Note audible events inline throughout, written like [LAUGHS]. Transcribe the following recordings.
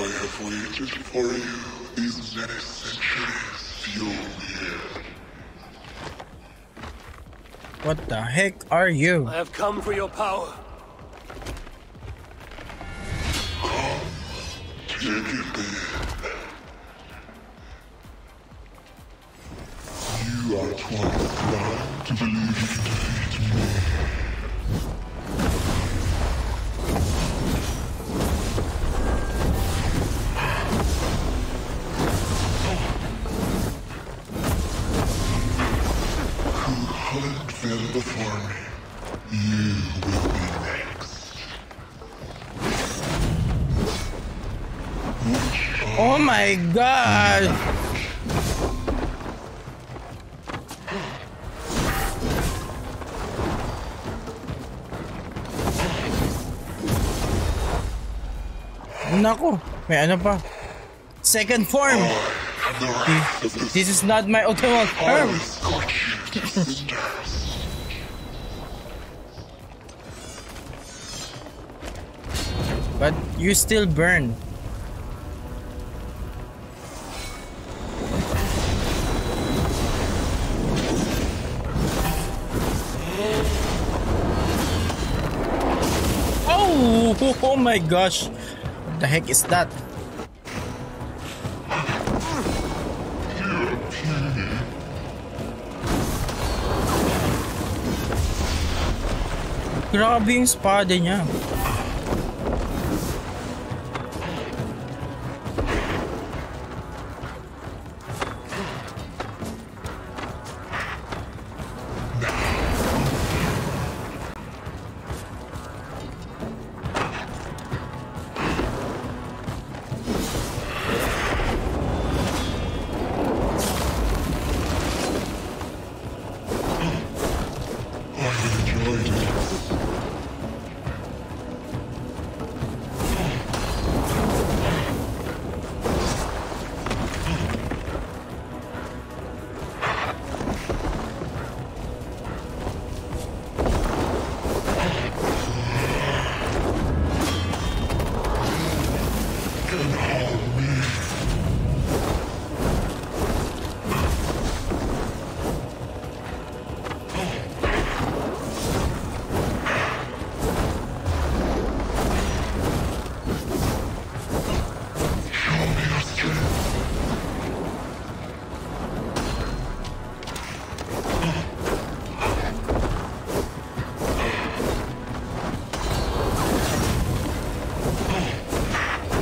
I have waited for you these many centuries, Fjolnir. What the heck are you? I have come for your power. Take it then. You are twice blind to believe you can defeat me. Me? You will be next. Oh my god! Nako, may ano pa? Second form! and the wrath of this This is not my ultimate form! But you still burn. Oh, [LAUGHS] oh my gosh. What the heck is that? Grabe yung espada niya.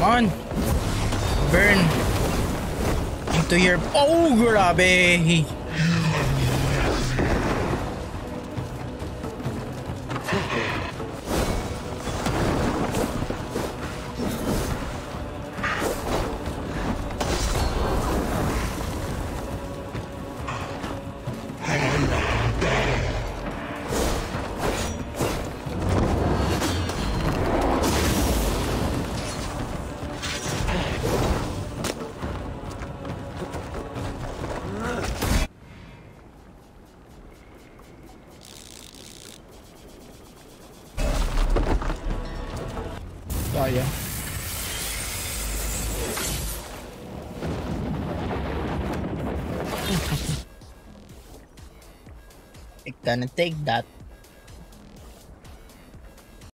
On. Burn. Into your... Oh, grabe. Kaya. I gonna take that.